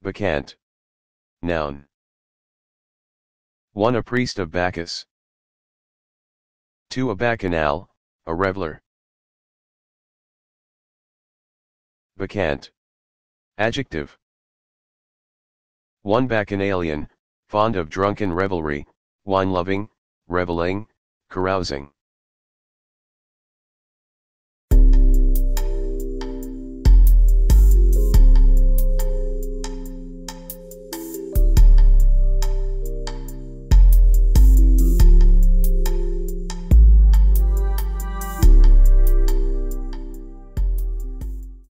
Bacchant. Noun. 1. A priest of Bacchus. 2. A bacchanal, a reveler. Bacchant. Adjective. 1. Bacchanalian, fond of drunken revelry, wine-loving, reveling, carousing.